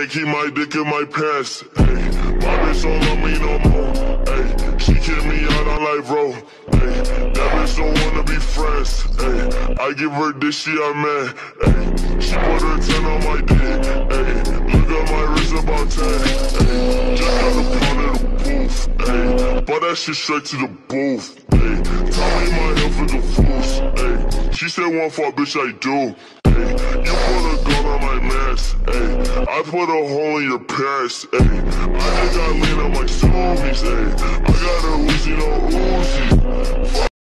can't keep my dick in my pants. Hey, my bitch don't love me no more. Hey, she kick me out on like bro. Bitch don't wanna be friends. Hey, I give her this, she a man. Hey, she put her 10 on my dick. Hey, look at my wrist about 10. Hey, just got a pound in the booth. Hey, but that shit straight to the booth. Hey, tell me my health for the fools. Hey, she said one for a bitch I do. Hey, you put a gun on my mask. Hey, I put a hole in your pants. Hey, I just got lean on my zoomies. Hey, I got a Uzi, no Uzi.